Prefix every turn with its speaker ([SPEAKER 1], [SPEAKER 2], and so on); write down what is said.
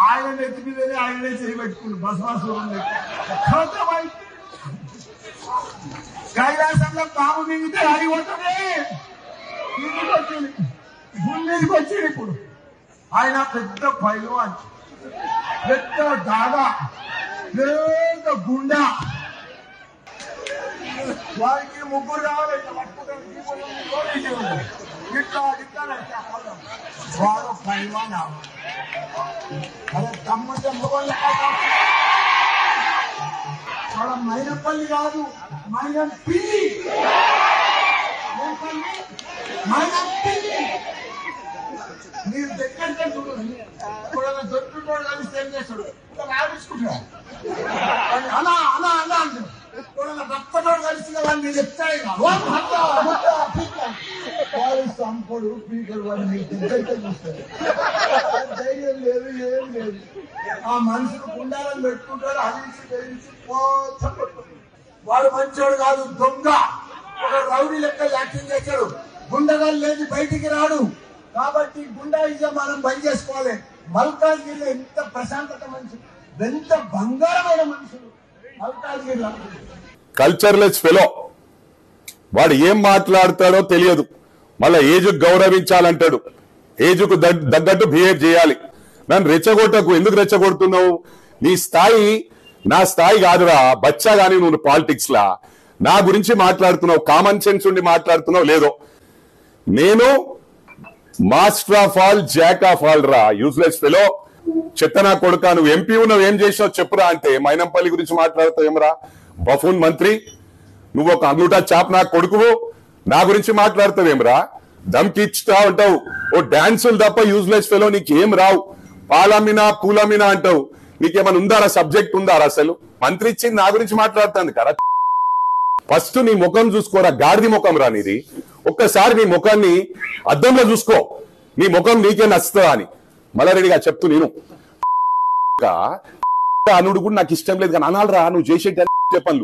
[SPEAKER 1] ఆయన నెత్తి మీదనే ఆయనే చేయి పెట్టుకుండు కైలాసంలో పాము మింగితే అది కొట్టడే ఇంటికి గుండెకి వచ్చింది ఇప్పుడు. ఆయన పెద్ద పైల్వాన్ పెద్ద దాదా. పెద్ద గుండా. వారికి ముగ్గురు రావాలి ఇట్లా పట్టుకుంటారు, ఇట్లా ఇట్లా. వారు పొలం. వాడు తమ్ముడు మొగోళ్ళు వాళ్ళ మైనపల్లి కాదు మైనం పిల్లి మైనం పిల్లి మీరు దగ్గర చూడండి ఇప్పుడు దొరుకుతాడు కలిసి ఏం చేస్తాడు. ఇంకా రాపించుకుంటాడు అలా అలా అలా అంటాడు. ఇప్పుడు రక్తతోడు కలిసి వాళ్ళు చెప్తాయి వాడు వాడు స్పీకర్ వాడు మీకు దగ్గరికి చూస్తారు ధైర్యం లేదు ఏం లేదు. ఆ మనుషులు గుండాలను పెట్టుకుంటారు అదించి తెలిసి వాడు మంచోడు కాదు దొంగ. ఒక రౌడీ లెక్క యాక్టింగ్ చేశాడు. గుండగాలు లేదు బయటికి రాడు. కాబట్టి గుండాయిజం మనం బంద్ చేసుకోవాలి. మల్కాజ్గిరిలో ఎంత ప్రశాంతత మనుషులు ఎంత బంగారమైన మనుషులు మల్కాజ్గిరిలో.
[SPEAKER 2] కల్చర్లెస్ ఫెలో వాడు ఏం మాట్లాడతాడో తెలియదు. మళ్ళా ఏజుకు గౌరవించాలంటాడు. ఏజ్కు తగ్గట్టు బిహేవ్ చేయాలి. నన్ను రెచ్చగొట్టకు ఎందుకు రెచ్చగొడుతున్నావు? నీ స్థాయి నా స్థాయి కాదురా బచ్చా గాని నువ్వు పాలిటిక్స్ లా నా గురించి మాట్లాడుతున్నావు కామన్ సెన్స్ ఉండి మాట్లాడుతున్నావు లేదో. నేను master of all jack of all రా. Useless fellow. చెత్తనా కొడుక నువ్వు ఎంపీ ఉన్నావు ఏం చేసావు చెప్పురా అంటే మైనంపల్లి గురించి మాట్లాడతావు ఏమరా బఫూన్ మంత్రి నువ్వు ఒక అంగుటా చాప్ నా కొడుకువు. నా గురించి మాట్లాడతావేమ్రా దమ్కిచ్చుతా ఉంటావు. ఓ డాన్సులు తప్ప యూజ్లెస్ ఫెలో నీకేం రావు. పాలమ్మినా పూలమినా అంటావు. నీకేమైనా ఉందారా? సబ్జెక్ట్ ఉందారా అసలు? మంత్రి ఇచ్చింది నా గురించి మాట్లాడుతుంది కదా. ఫస్ట్ నీ ముఖం చూసుకోరా గాడిది ముఖం రా నీది. ఒక్కసారి నీ ముఖాన్ని అద్దంలో చూసుకో. నీ ముఖం నీకే నచ్చుతుందా అని. మల్లారెడ్డిగా చెప్తూ నేను. అనుడు కూడా నాకు ఇష్టం లేదు కానీ అనాలరా నువ్వు చేసే పనులు